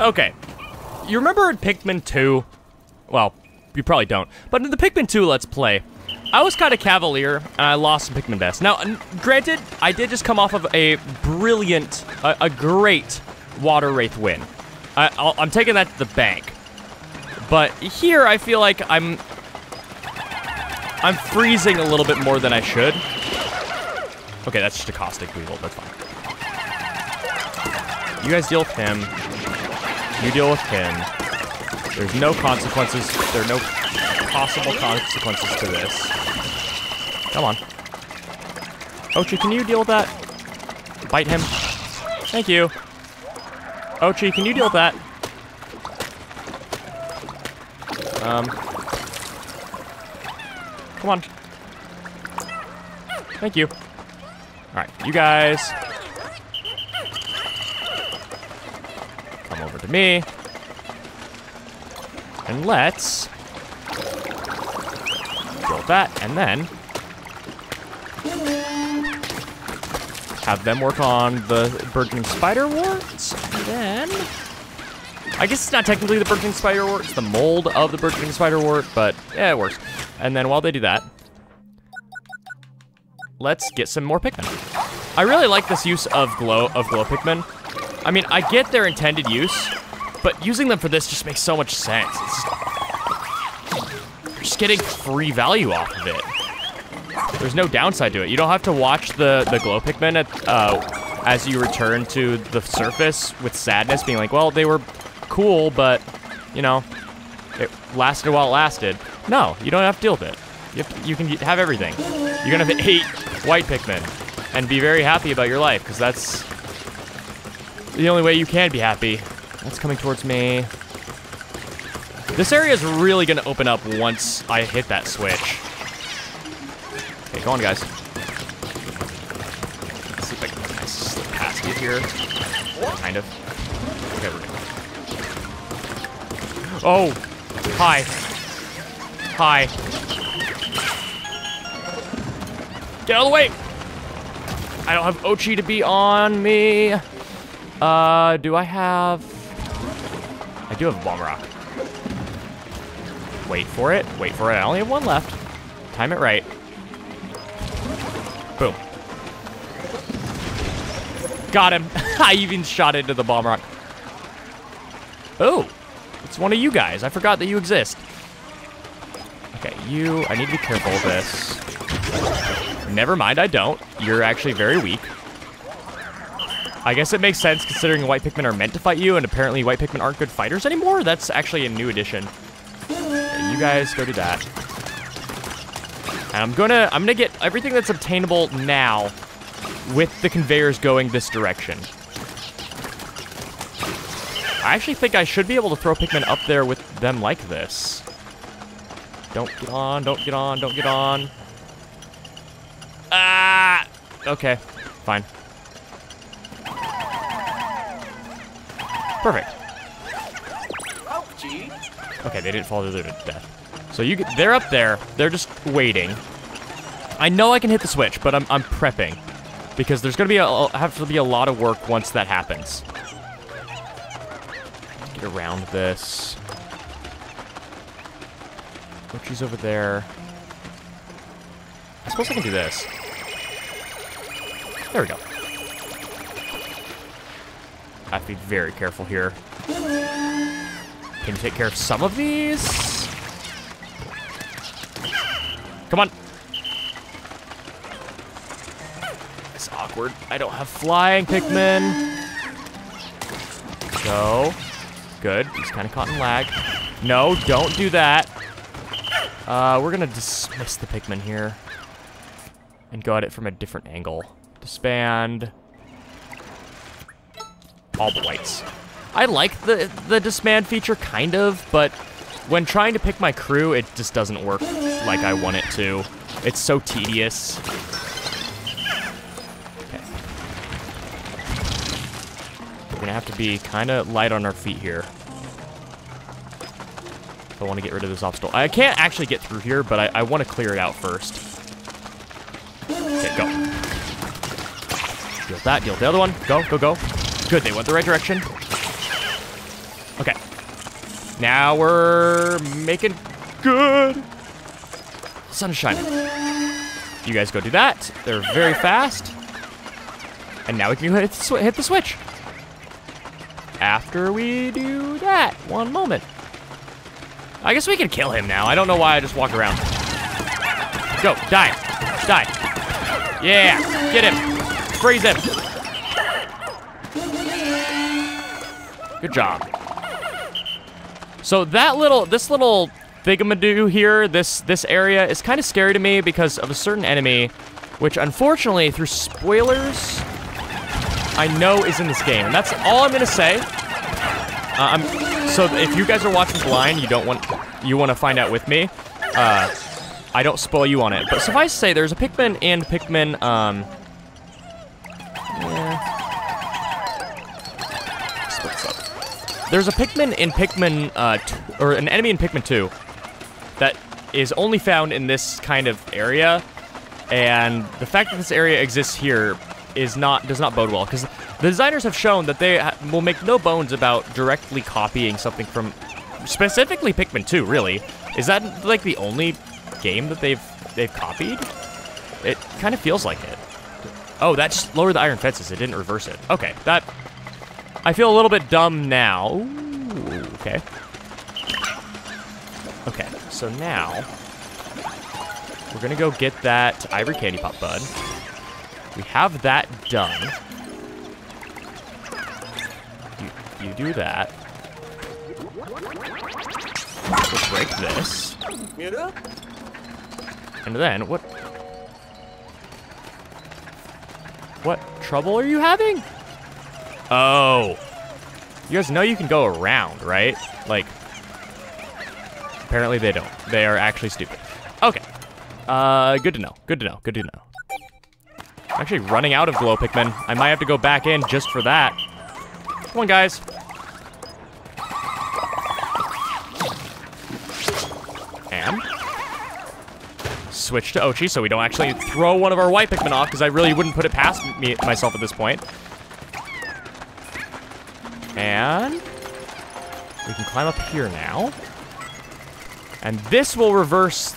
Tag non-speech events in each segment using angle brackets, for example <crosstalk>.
Okay. You remember in Pikmin 2? Well, you probably don't. But in the Pikmin 2 Let's Play, I was kind of cavalier, and I lost some Pikmin Best. Now, granted, I did just come off of a brilliant, a, a great Water Wraith win. I, I'm taking that to the bank. But here, I feel like I'm... I'm freezing a little bit more than I should. Okay, that's just a caustic dweevil. That's fine. You guys deal with him. You deal with him. There's no consequences. There are no possible consequences to this. Come on. Oatchi, can you deal with that? Bite him. Thank you. Oatchi, can you deal with that? Um. Come on. Thank you. Alright, you guys. Come over me. And let's build that, and then have them work on the burgeoning spiderworts, and then I guess it's not technically the burgeoning spiderwort, it's the mold of the burgeoning spiderwort, but yeah, it works. And then while they do that, let's get some more Pikmin. I really like this use of glow of glow Pikmin. I mean, I get their intended use, but using them for this just makes so much sense. It's just, you're just getting free value off of it. There's no downside to it. You don't have to watch the, the glow Pikmin at, uh, as you return to the surface with sadness, being like, well, they were cool, but, you know, it lasted while it lasted. No, you don't have to deal with it. You, to, you can have everything. You're gonna have eight white Pikmin and be very happy about your life, because that's the only way you can be happy. That's coming towards me. This area is really gonna open up once I hit that switch. Okay, go on, guys. Let's see if I can slip past you here. Kind of. Okay, we're good. Oh! Hi. Hi. Get out of the way! I don't have Oatchi to be on me. Uh, do I have... Do have a Bomb Rock. Wait for it. Wait for it. I only have one left. Time it right. Boom. Got him. <laughs> I even shot into the Bomb Rock. Oh. It's one of you guys. I forgot that you exist. Okay, you... I need to be careful of this. Never mind, I don't. You're actually very weak. I guess it makes sense considering white Pikmin are meant to fight you, and apparently white Pikmin aren't good fighters anymore. That's actually a new addition. You guys go do that. And I'm gonna I'm gonna get everything that's obtainable now with the conveyors going this direction. I actually think I should be able to throw Pikmin up there with them like this. Don't get on, don't get on, don't get on. Ah! Okay, fine. Perfect. Okay, they didn't fall to their death. So you get, they're up there. They're just waiting. I know I can hit the switch, but I'm, I'm prepping because there's gonna be a have to be a lot of work once that happens. Get around this. Oh, she's over there. I suppose I can do this. There we go. I have to be very careful here. Can you take care of some of these? Come on. It's awkward. I don't have flying Pikmin. Go. Good. He's kind of caught in lag. No, don't do that. Uh, we're gonna dismiss the Pikmin here. And go at it from a different angle. Disband. All the whites. I like the, the disband feature, kind of, but when trying to pick my crew, it just doesn't work like I want it to. It's so tedious. Okay. We're gonna have to be kind of light on our feet here. I want to get rid of this obstacle. I can't actually get through here, but I, I want to clear it out first. Okay, go. Deal that, deal the other one. Go, go, go. Good, they went the right direction. Okay. Now we're making good. Sun is shining. You guys go do that. They're very fast. And now we can hit the, hit the switch. After we do that, one moment. I guess we can kill him now. I don't know why I just walk around. Go, die, die. Yeah, get him. Freeze him. Good job. So that little, this little Thigamadoo here, this this area is kind of scary to me because of a certain enemy, which unfortunately, through spoilers, I know is in this game. And that's all I'm gonna say. Uh, so if you guys are watching blind, you don't want you want to find out with me. Uh, I don't spoil you on it. But suffice to say, there's a Pikmin and Pikmin. Um, There's a Pikmin in Pikmin, uh, or an enemy in Pikmin 2 that is only found in this kind of area, and the fact that this area exists here is not does not bode well because the designers have shown that they will make no bones about directly copying something from specifically Pikmin 2. Really, is that like the only game that they've they've copied? It kind of feels like it. Oh, that just lowered the iron fences. It didn't reverse it. Okay, that I feel a little bit dumb now. Ooh, okay. Okay, so now we're gonna go get that ivory candy pop bud. We have that done. You, you do that. We'll break this. And then, what? What trouble are you having? Oh. You guys know you can go around, right? Like, apparently they don't. They are actually stupid. Okay. Uh, good to know. Good to know. Good to know. I'm actually running out of glow Pikmin. I might have to go back in just for that. Come on, guys. And switch to Oatchi so we don't actually throw one of our white Pikmin off because I really wouldn't put it past me myself at this point. And we can climb up here now. And this will reverse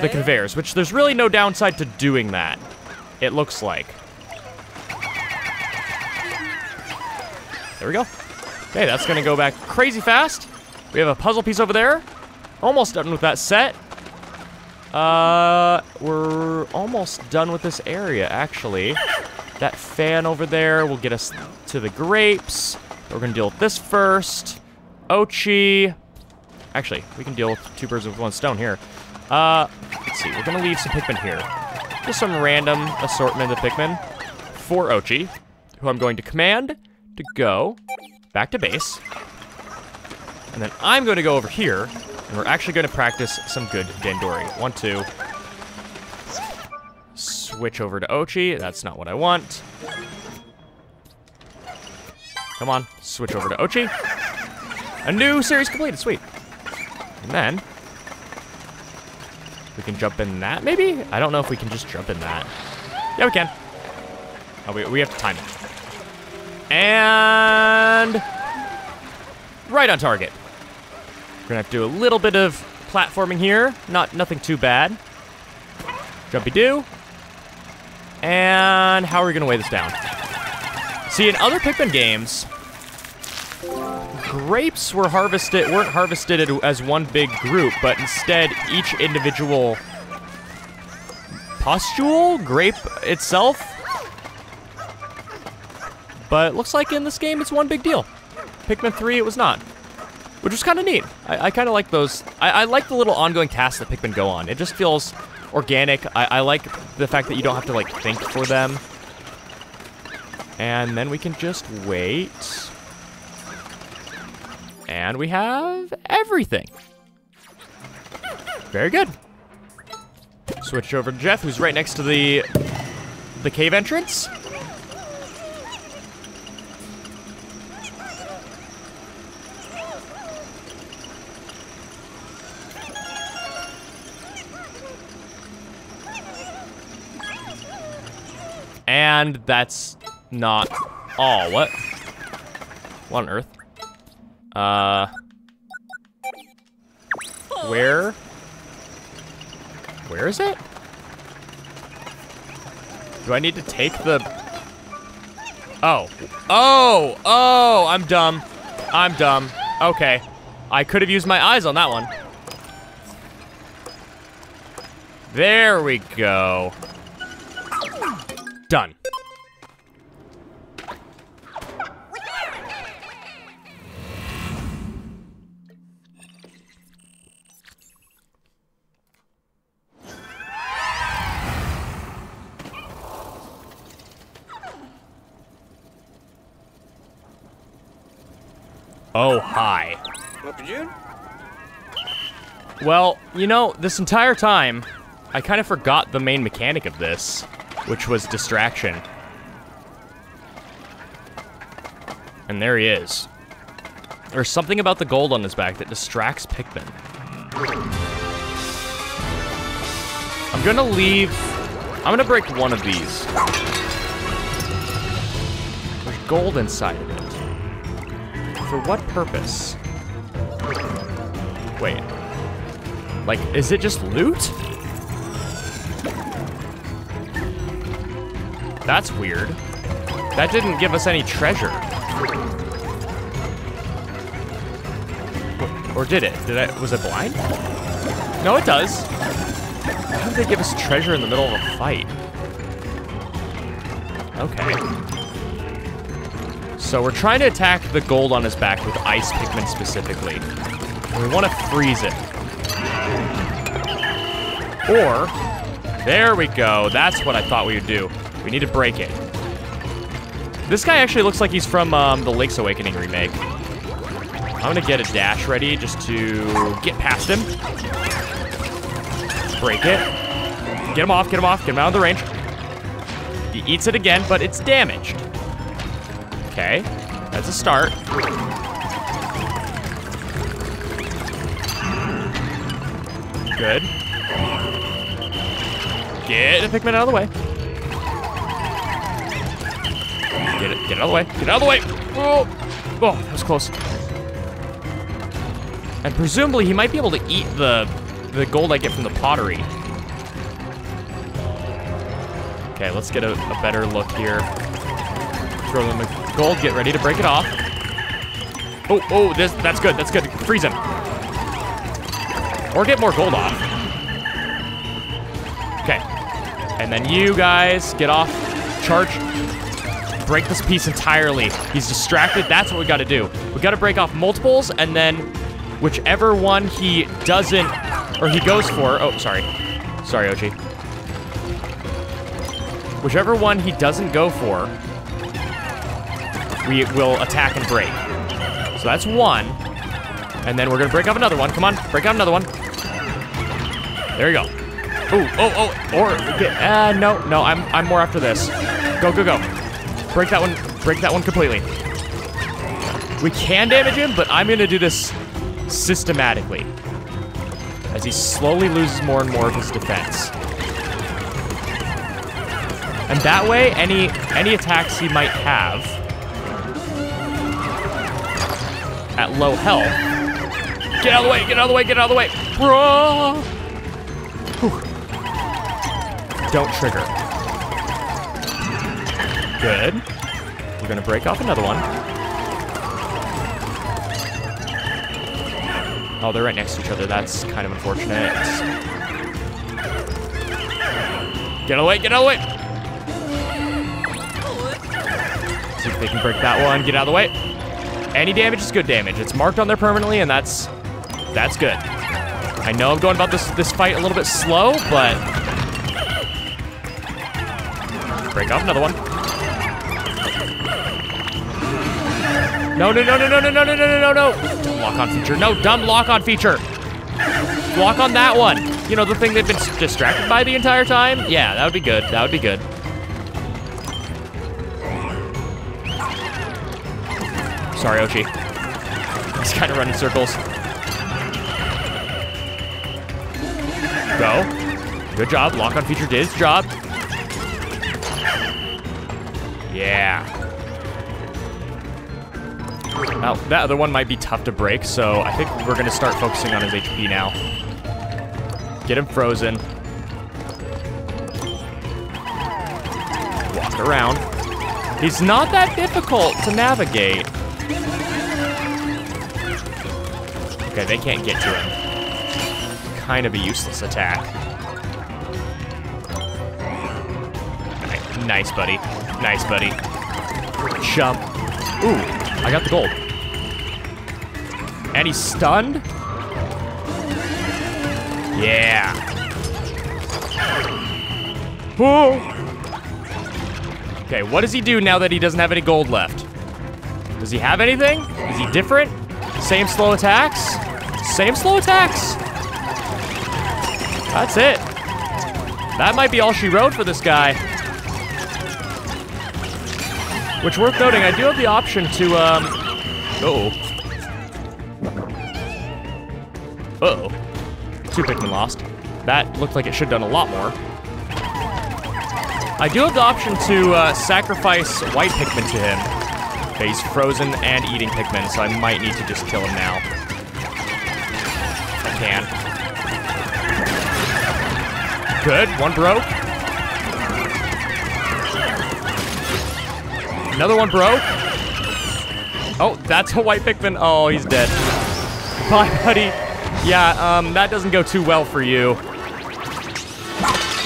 the conveyors, which there's really no downside to doing that, it looks like. There we go. Okay, that's gonna go back crazy fast. We have a puzzle piece over there. Almost done with that set. Uh, we're almost done with this area, actually. That fan over there will get us to the grapes. We're gonna deal with this first. Oatchi. Actually, we can deal with two birds with one stone here. Uh, let's see. We're gonna leave some Pikmin here. Just some random assortment of Pikmin for Oatchi, who I'm going to command to go back to base. And then I'm going to go over here, and we're actually going to practice some good Dandori. One, two, switch over to Oatchi. That's not what I want. Come on, switch over to Oatchi. A new series completed, sweet. And then, we can jump in that, maybe? I don't know if we can just jump in that. Yeah, we can. Oh, we, we have to time it. And... Right on target. We're gonna have to do a little bit of platforming here. Not Nothing too bad. Jumpy-doo. And how are we gonna weigh this down? See, in other Pikmin games, grapes were harvested weren't harvested as one big group, but instead each individual pustule grape itself. But it looks like in this game it's one big deal. Pikmin 3 it was not. Which was kind of neat. I, I kind of like those. I, I like the little ongoing tasks that Pikmin go on. It just feels organic. I, I like the fact that you don't have to like think for them. And then we can just wait. And we have everything. Very good. Switch over to Jeff, who's right next to the the cave entrance. And that's not all. What? What on earth? Uh. Where? Where is it? Do I need to take the... Oh. Oh! Oh! I'm dumb. I'm dumb. Okay. I could have used my eyes on that one. There we go. Done. Oh, hi. Well, you know, this entire time, I kind of forgot the main mechanic of this, which was distraction. And there he is. There's something about the gold on his back that distracts Pikmin. I'm gonna leave... I'm gonna break one of these. There's gold inside of it. For what purpose? Wait. Like, is it just loot? That's weird. That didn't give us any treasure. Or did it? Did I, was it blind? No, it does. How did they give us treasure in the middle of a fight? Okay. So we're trying to attack the gold on his back with ice Pikmin specifically. We want to freeze it. Or, there we go. That's what I thought we would do. We need to break it. This guy actually looks like he's from um, the Link's Awakening remake. I'm gonna get a dash ready just to get past him. Break it. Get him off, get him off, get him out of the range. He eats it again, but it's damaged. Okay, that's a start. Good. Get a Pikmin out of the way. Get it, get it out of the way, get out of the way. Oh, oh, that was close. And presumably he might be able to eat the the gold I get from the pottery. Okay, let's get a, a better look here. Throw them the gold, get ready to break it off. Oh, oh, this that's good, that's good. Freeze him. Or get more gold off. Okay. And then you guys get off. Charge. Break this piece entirely. He's distracted. That's what we got to do. We got to break off multiples, and then whichever one he doesn't, or he goes for. Oh, sorry. Sorry, Oatchi. Whichever one he doesn't go for, we will attack and break. So that's one. And then we're gonna break off another one. Come on, break out another one. There you go. Oh, oh, oh, or, uh, no, no, I'm, I'm more after this. Go, go, go. Break that one, break that one completely. We can damage him, but I'm gonna do this systematically. As he slowly loses more and more of his defense. And that way, any, any attacks he might have at low health. Get out of the way, get out of the way, get out of the way. Bro. Don't trigger. Good. We're gonna break off another one. Oh, they're right next to each other. That's kind of unfortunate. Get out of the way, get out of the way! See if they can break that one. Get out of the way. Any damage is good damage. It's marked on there permanently, and that's that's good. I know I'm going about this this fight a little bit slow, but break off another one. No, no, no, no, no, no, no, no, no, no, no. Dumb lock on feature. No, dumb lock on feature. Lock on that one. You know, the thing they've been distracted by the entire time? Yeah, that would be good. That would be good. Sorry, Oatchi. He's kind of running circles. Go. Good job. Lock on feature did its job. Yeah. Now, that other one might be tough to break, so I think we're going to start focusing on his HP now. Get him frozen. Walk around. He's not that difficult to navigate. Okay, they can't get to him. Kind of a useless attack. Nice, buddy. Nice, buddy. Jump. Ooh, I got the gold. And he's stunned? Yeah. Whoa. Okay, what does he do now that he doesn't have any gold left? Does he have anything? Is he different? Same slow attacks? Same slow attacks. That's it. That might be all she wrote for this guy. Which, worth noting, I do have the option to, um... Uh-oh. Uh-oh. Two Pikmin lost. That looked like it should have done a lot more. I do have the option to uh, sacrifice white Pikmin to him. Okay, he's frozen and eating Pikmin, so I might need to just kill him now. I can. Good, one broke. Another one broke. Oh, that's a white Pikmin. Oh, he's dead. <laughs> Bye, buddy. Yeah, um, that doesn't go too well for you.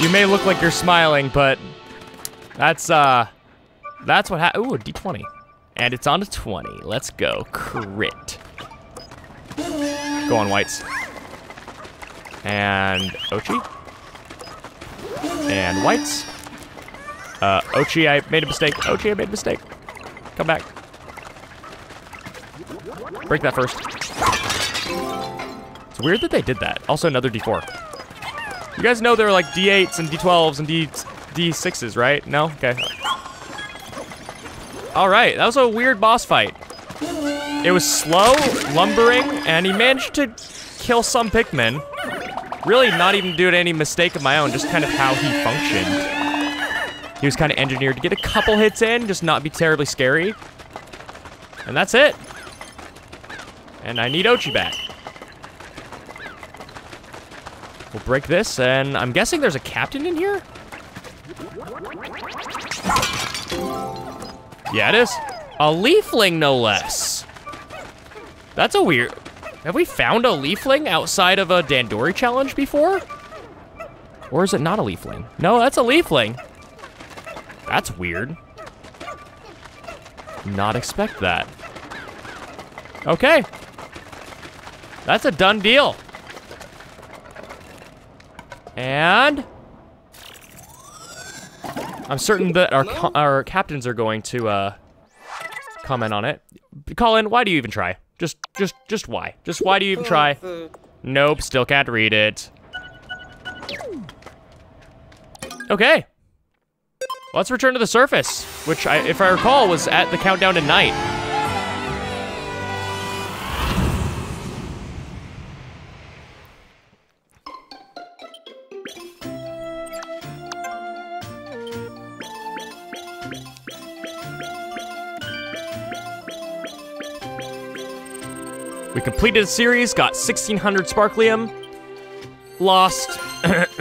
You may look like you're smiling, but that's, uh, that's what happened. Ooh, a D20. And it's on to 20. Let's go. Crit. Go on, whites. And Oatchi. And whites. Uh, Oatchi, I made a mistake. Oatchi, I made a mistake. Come back. Break that first. It's weird that they did that. Also, another D4. You guys know there are like D8s and D12s and D D6s, right? No? Okay. All right, that was a weird boss fight. It was slow, lumbering, and he managed to kill some Pikmin. Really not even doing any mistake of my own, just kind of how he functioned. He was kind of engineered to get a couple hits in, just not be terribly scary. And that's it. And I need Oatchi back. We'll break this, and I'm guessing there's a captain in here? Yeah, it is. A leafling, no less. That's a weird... Have we found a leafling outside of a Dandori challenge before? Or is it not a leafling? No, that's a leafling. That's weird. Not expect that. Okay. That's a done deal. And... I'm certain that our our captains are going to uh, comment on it. Collin, why do you even try? Just, just, just why? Just why do you even try? Nope, still can't read it. Okay. Let's return to the surface, which, I, if I recall, was at the countdown to night. Completed a series, got 1600 Sparklium, lost, <coughs>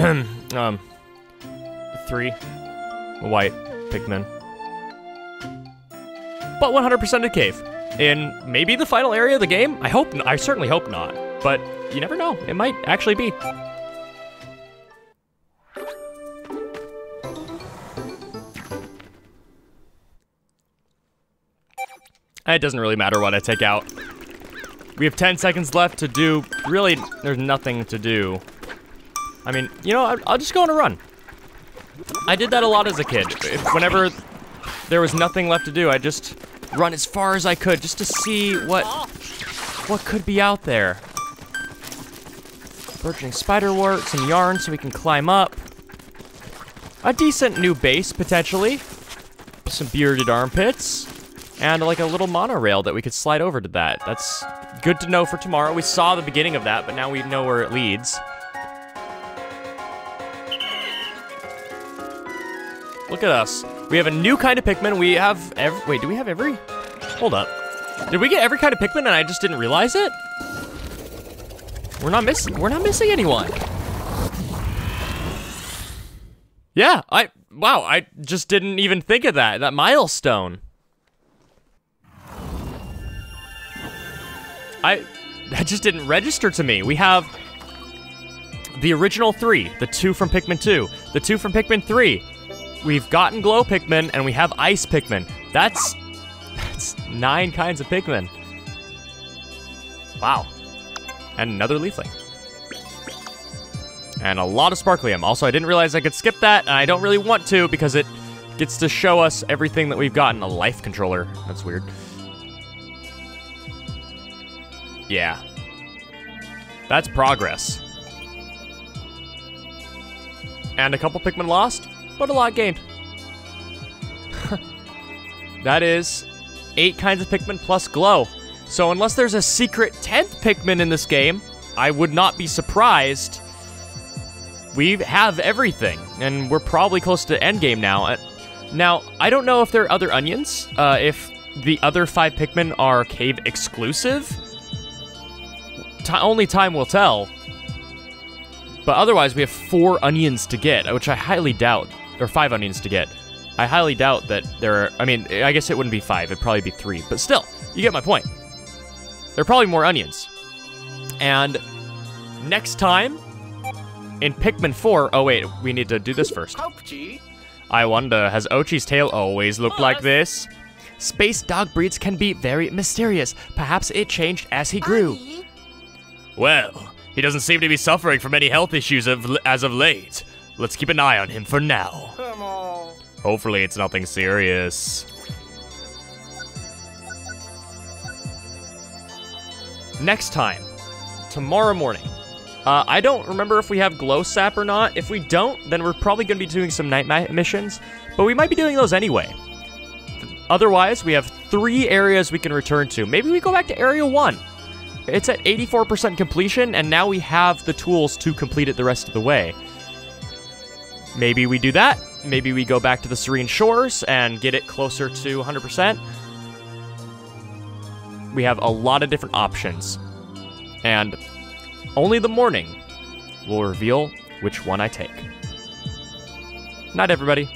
um, three white Pikmin. But 100% a cave. In maybe the final area of the game? I hope, I certainly hope not. But you never know, it might actually be. It doesn't really matter what I take out. We have 10 seconds left to do, really, there's nothing to do. I mean, you know, I'll just go on a run. I did that a lot as a kid. Whenever there was nothing left to do, I just run as far as I could just to see what, what could be out there. Burgeoning spiderwort, some yarn so we can climb up. A decent new base, potentially. Some bearded amprats. And like a little monorail that we could slide over to that. That's good to know for tomorrow. We saw the beginning of that, but now we know where it leads. Look at us. We have a new kind of Pikmin. We have every- wait, do we have every? Hold up. Did we get every kind of Pikmin and I just didn't realize it? We're not missing. We're not missing anyone. Yeah, I wow, I just didn't even think of that. That milestone. I that just didn't register to me. We have the original three, the two from Pikmin 2, the two from Pikmin 3. We've gotten Glow Pikmin and we have Ice Pikmin. That's that's nine kinds of Pikmin. Wow. And another Leafling. And a lot of Sparklium. Also, I didn't realize I could skip that, and I don't really want to because it gets to show us everything that we've gotten. A life controller. That's weird. Yeah. That's progress. And a couple Pikmin lost, but a lot gained. <laughs> that is eight kinds of Pikmin plus Glow. So unless there's a secret 10th Pikmin in this game, I would not be surprised. We have everything, and we're probably close to endgame now. Uh, now, I don't know if there are other onions, uh, if the other five Pikmin are cave exclusive. T only time will tell. But otherwise, we have four onions to get, which I highly doubt, or five onions to get. I highly doubt that there are, I mean, I guess it wouldn't be five, it'd probably be three, but still, you get my point. There are probably more onions. And next time, in Pikmin 4, oh wait, we need to do this first. I wonder, has Oatchi's tail always looked like this? Space dog breeds can be very mysterious. Perhaps it changed as he grew. Well, he doesn't seem to be suffering from any health issues of, as of late. Let's keep an eye on him for now. Come on. Hopefully it's nothing serious. Next time, tomorrow morning. Uh, I don't remember if we have glow sap or not. If we don't, then we're probably going to be doing some night missions, but we might be doing those anyway. Otherwise, we have three areas we can return to. Maybe we go back to Area 1. It's at 84% completion, and now we have the tools to complete it the rest of the way. Maybe we do that. Maybe we go back to the Serene Shores and get it closer to 100%. We have a lot of different options. And only the morning will reveal which one I take. Night, everybody.